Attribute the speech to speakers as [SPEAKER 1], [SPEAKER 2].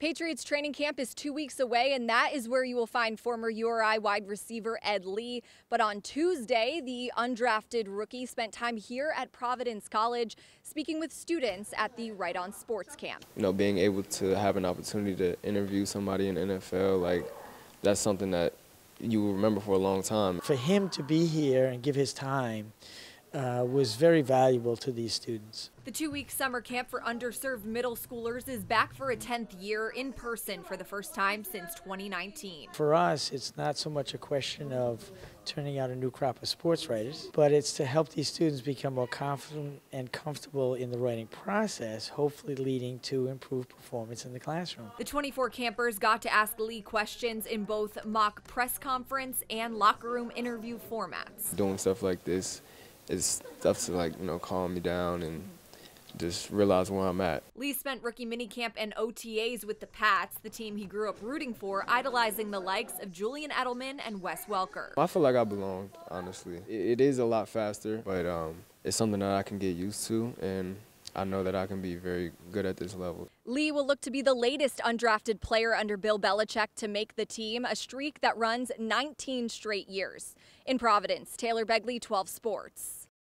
[SPEAKER 1] Patriots training camp is two weeks away, and that is where you will find former URI wide receiver Ed Lee. But on Tuesday, the undrafted rookie spent time here at Providence College speaking with students at the Write On Sports Camp.
[SPEAKER 2] You know, being able to have an opportunity to interview somebody in the NFL, like, that's something that you will remember for a long time.
[SPEAKER 3] For him to be here and give his time uh, was very valuable to these students.
[SPEAKER 1] The two week summer camp for underserved middle schoolers is back for a 10th year in person for the first time since 2019.
[SPEAKER 3] For us, it's not so much a question of turning out a new crop of sports writers, but it's to help these students become more confident and comfortable in the writing process, hopefully leading to improved performance in the classroom.
[SPEAKER 1] The 24 campers got to ask Lee questions in both mock press conference and locker room interview formats.
[SPEAKER 2] Doing stuff like this is stuff to like you know calm me down and just realize where I'm at.
[SPEAKER 1] Lee spent rookie minicamp and OTAs with the Pats, the team he grew up rooting for, idolizing the likes of Julian Edelman and Wes Welker.
[SPEAKER 2] I feel like I belonged, honestly. it is a lot faster, but um, it's something that I can get used to, and I know that I can be very good at this level.
[SPEAKER 1] Lee will look to be the latest undrafted player under Bill Belichick to make the team, a streak that runs 19 straight years. In Providence, Taylor Begley, 12 Sports.